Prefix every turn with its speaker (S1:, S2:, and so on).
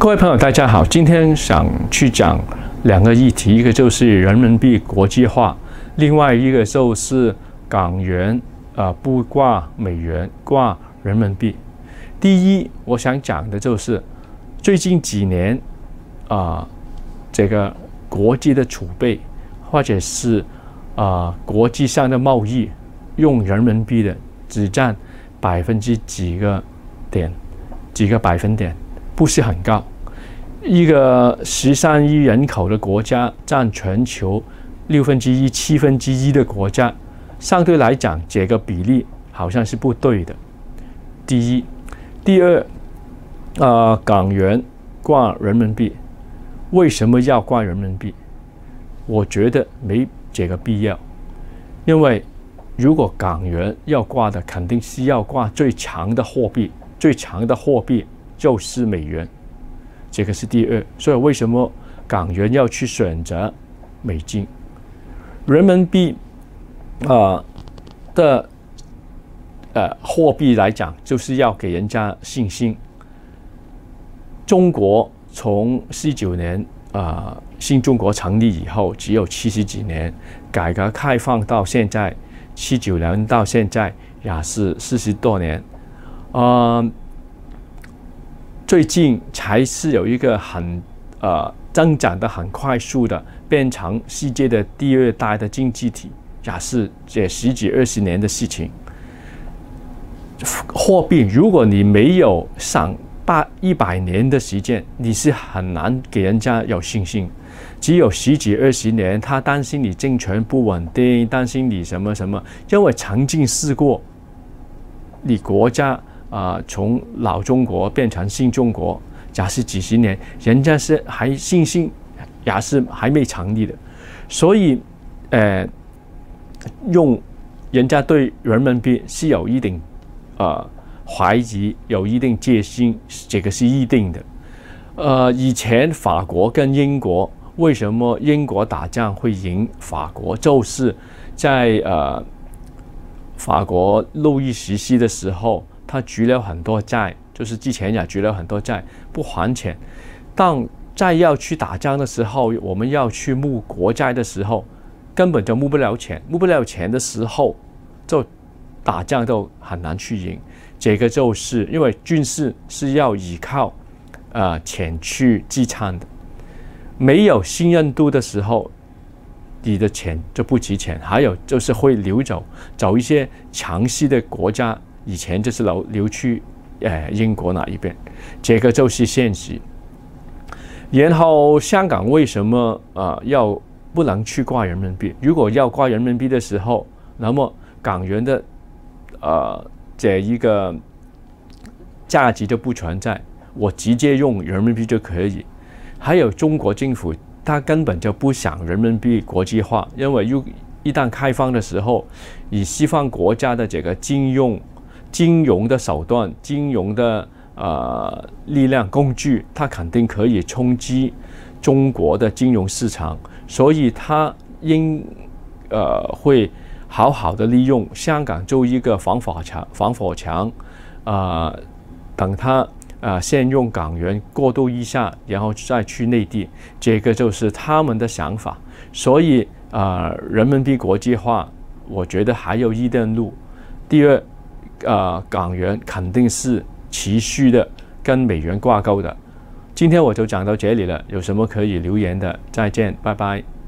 S1: 各位朋友，大家好，今天想去讲两个议题，一个就是人民币国际化，另外一个就是港元啊不挂美元，挂人民币。第一，我想讲的就是最近几年啊，这个国际的储备或者是啊国际上的贸易用人民币的只占百分之几个点，几个百分点，不是很高。一个十三亿人口的国家，占全球六分之一、七分之一的国家，相对来讲，这个比例好像是不对的。第一，第二，啊，港元挂人民币，为什么要挂人民币？我觉得没这个必要，因为如果港元要挂的，肯定是要挂最强的货币，最强的货币就是美元。这个是第二，所以为什么港元要去选择美金？人民币啊的呃货币来讲，就是要给人家信心。中国从四九年啊新中国成立以后，只有七十几年，改革开放到现在七九年到现在也是四十多年，啊。最近才是有一个很呃增长的很快速的，变成世界的第二大的经济体，也是这十几二十年的事情。货币，如果你没有上八一百年的时间，你是很难给人家有信心。只有十几二十年，他担心你政权不稳定，担心你什么什么，因为曾经试过，你国家。啊，从老中国变成新中国，假设几十年，人家是还信心也是还没成立的，所以，呃，用人家对人民币是有一定呃怀疑，有一定戒心，这个是一定的。呃，以前法国跟英国为什么英国打仗会赢法国，就是在呃法国路易十四的时候。他举了很多债，就是之前也举了很多债不还钱。当债要去打仗的时候，我们要去募国债的时候，根本就募不了钱。募不了钱的时候，就打仗都很难去赢。这个就是因为军事是要依靠呃钱去支撑的，没有信任度的时候，你的钱就不值钱。还有就是会流走，走一些强势的国家。以前就是流流去，呃，英国那一边，这个就是现实。然后香港为什么啊要不能去挂人民币？如果要挂人民币的时候，那么港元的呃这一个价值就不存在，我直接用人民币就可以。还有中国政府，他根本就不想人民币国际化，因为如一旦开放的时候，以西方国家的这个金融。金融的手段、金融的呃力量、工具，它肯定可以冲击中国的金融市场，所以它应呃会好好的利用香港做一个防火墙，防火墙啊，等它啊先用港元过渡一下，然后再去内地，这个就是他们的想法。所以啊，人民币国际化，我觉得还有一段路。第二。呃，港元肯定是持续的跟美元挂钩的。今天我就讲到这里了，有什么可以留言的？再见，拜拜。